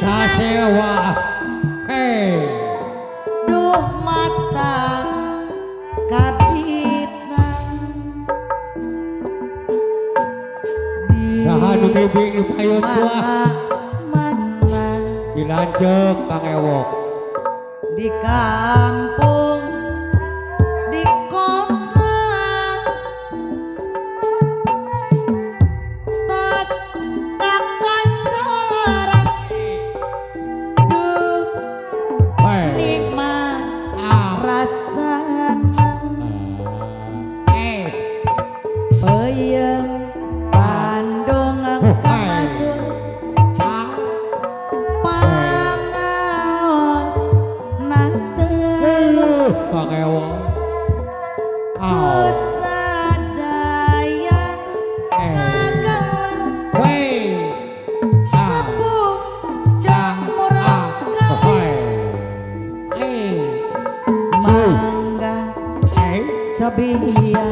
sasewa. Hey. Duh mata kaditna saha nu gibing payun tua. mana dilanjut kang ewok. Di kampung manga sabia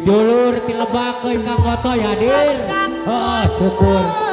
Didulur tilebak ke kang oto ya, Din. Heeh, ah, syukur.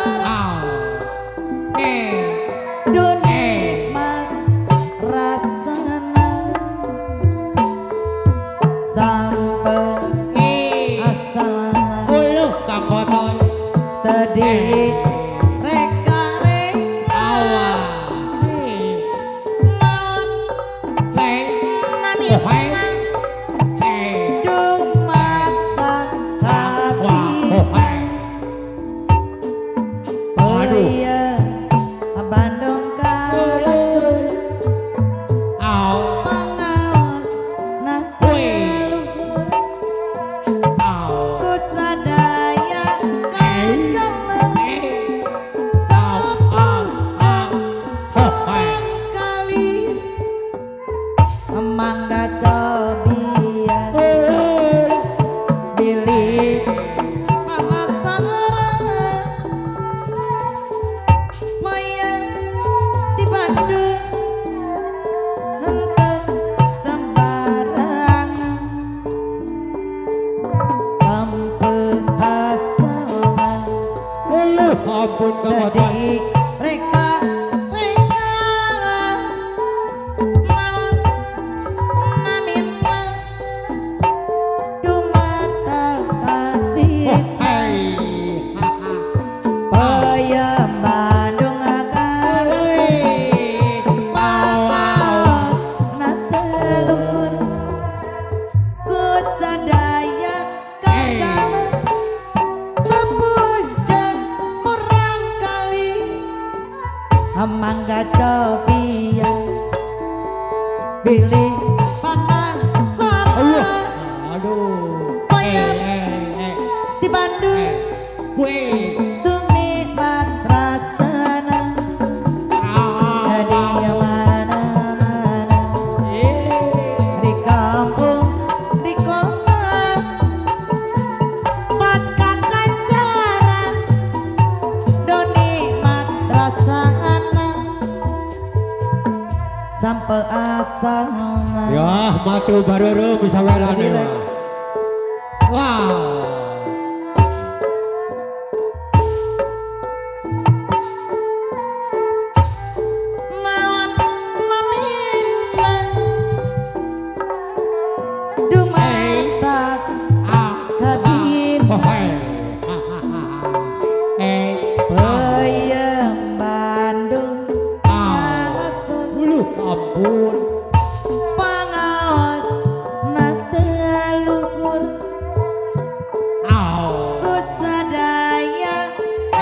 maapon ka matay. sampai asalnya ya mati baru bisa merah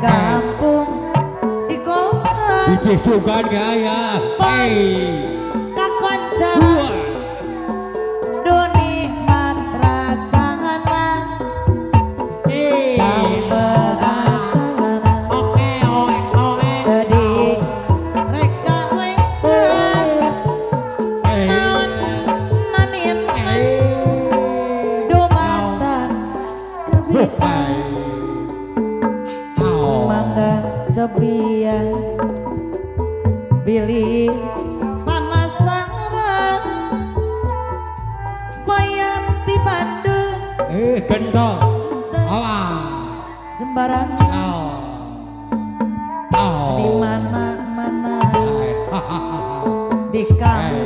kampung di kota. Puji sukan gaya. Ya. Hey. bendo awas sembarang. Oh. di mana mana eh, di kamu. Eh.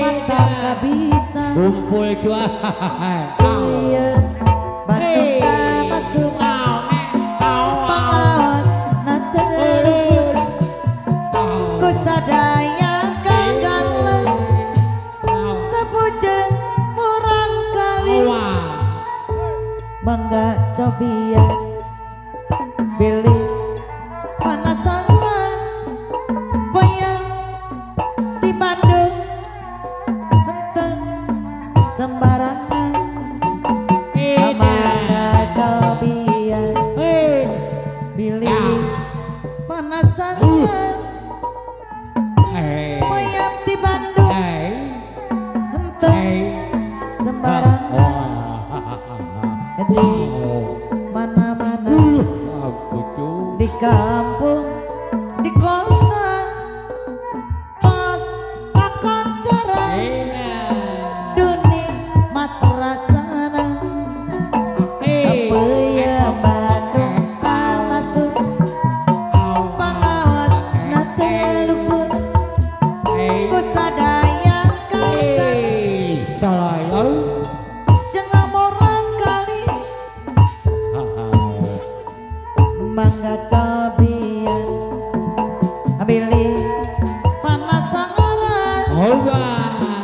mantap kabita kumpul cuai iya basuka basuka pengawas nanti ku sadaya kagak sepujen murang kali mangga cobian pilih Billy panas sarang. Alright.